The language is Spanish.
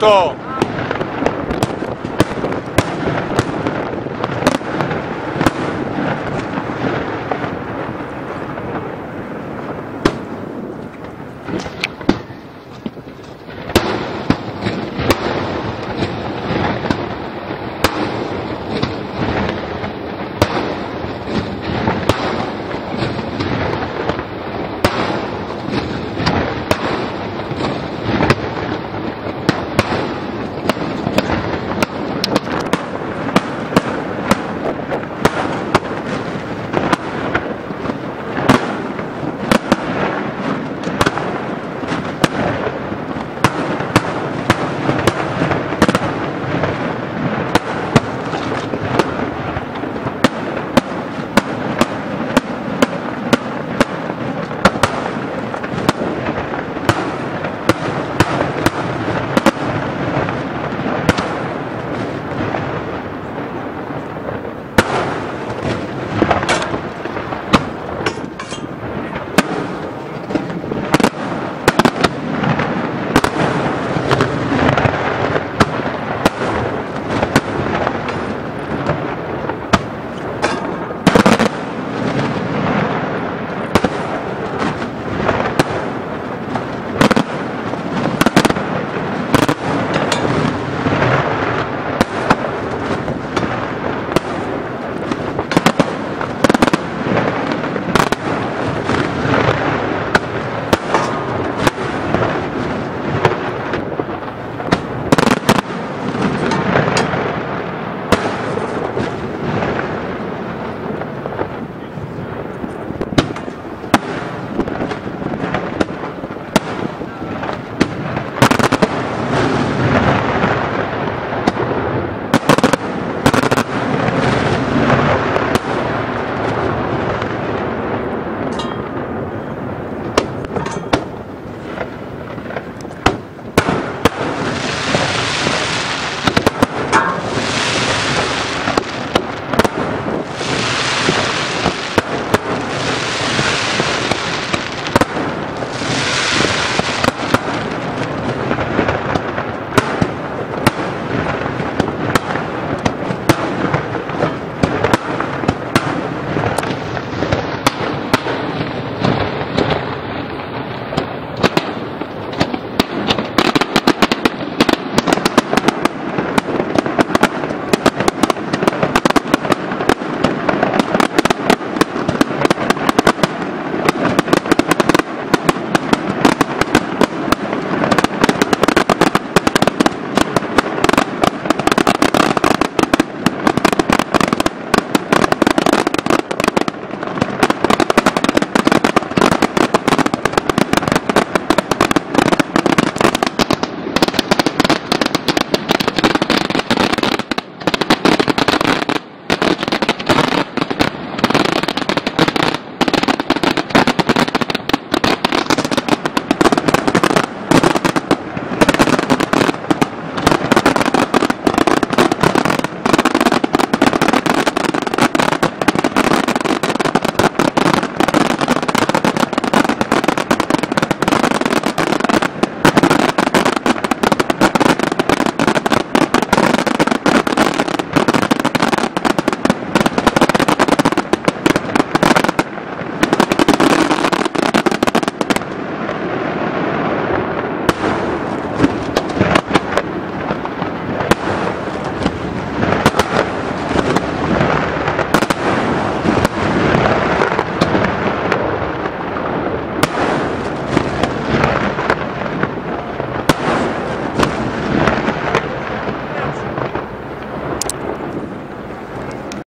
Auto!